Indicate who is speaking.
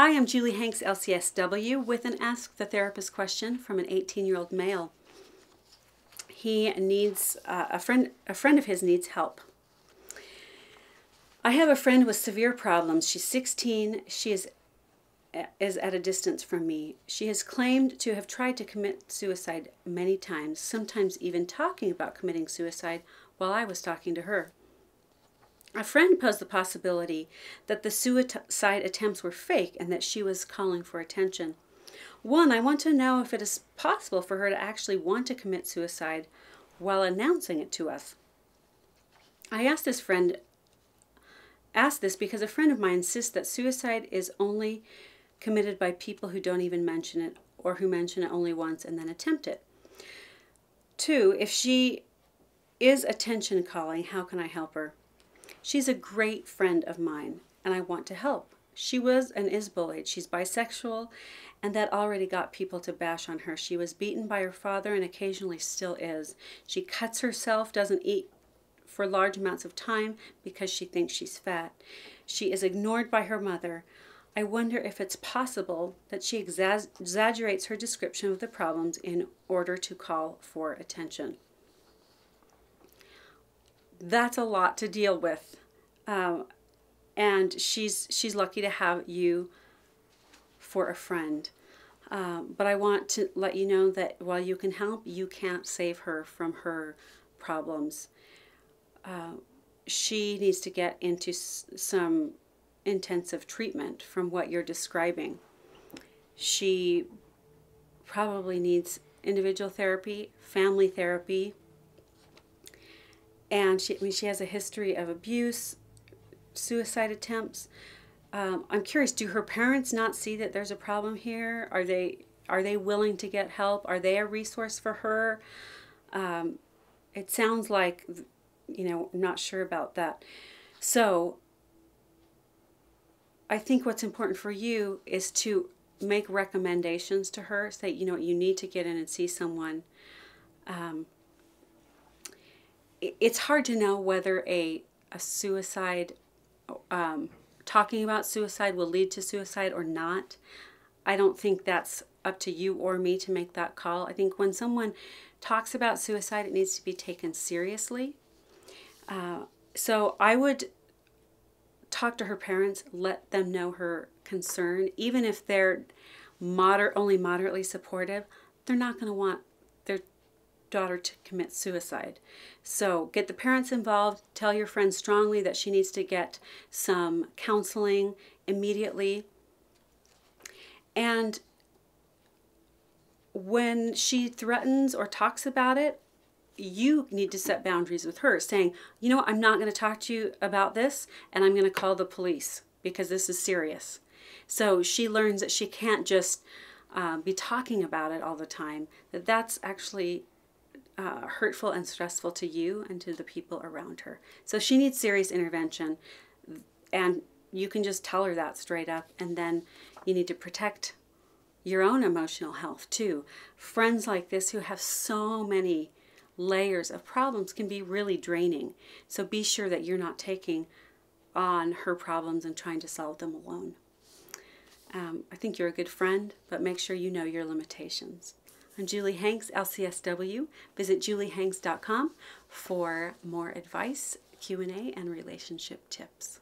Speaker 1: Hi, I'm Julie Hanks, LCSW, with an Ask the Therapist question from an 18 year old male. He needs uh, a friend. A friend of his needs help. I have a friend with severe problems. She's 16. She is is at a distance from me. She has claimed to have tried to commit suicide many times, sometimes even talking about committing suicide while I was talking to her. A friend posed the possibility that the suicide attempts were fake and that she was calling for attention. One, I want to know if it is possible for her to actually want to commit suicide while announcing it to us. I asked this friend asked this because a friend of mine insists that suicide is only committed by people who don't even mention it or who mention it only once and then attempt it. Two, if she is attention calling, how can I help her? She's a great friend of mine and I want to help. She was and is bullied. She's bisexual, and that already got people to bash on her. She was beaten by her father and occasionally still is. She cuts herself, doesn't eat for large amounts of time because she thinks she's fat. She is ignored by her mother. I wonder if it's possible that she exaggerates her description of the problems in order to call for attention. That's a lot to deal with. Um, and she's she's lucky to have you for a friend. Um, but I want to let you know that while you can help, you can't save her from her problems. Uh, she needs to get into some intensive treatment from what you're describing. She probably needs individual therapy, family therapy, and she, I mean, she has a history of abuse, suicide attempts. Um, I'm curious, do her parents not see that there's a problem here? Are they are they willing to get help? Are they a resource for her? Um, it sounds like, you know, not sure about that. So I think what's important for you is to make recommendations to her. Say, you know, you need to get in and see someone. Um, it's hard to know whether a a suicide, um, talking about suicide will lead to suicide or not. I don't think that's up to you or me to make that call. I think when someone talks about suicide, it needs to be taken seriously. Uh, so I would talk to her parents, let them know her concern, even if they're moder- only moderately supportive, they're not going to want daughter to commit suicide. So get the parents involved, tell your friend strongly that she needs to get some counseling immediately. And when she threatens or talks about it, you need to set boundaries with her, saying, you know, I'm not going to talk to you about this, and I'm going to call the police because this is serious. So she learns that she can't just uh, be talking about it all the time, that that's actually uh, hurtful and stressful to you and to the people around her. So she needs serious intervention, and you can just tell her that straight up, and then you need to protect your own emotional health too. Friends like this who have so many layers of problems can be really draining. So be sure that you're not taking on her problems and trying to solve them alone. Um, I think you're a good friend, but make sure you know your limitations. I'm Julie Hanks, LCSW. Visit juliehanks.com for more advice, Q&A, and relationship tips.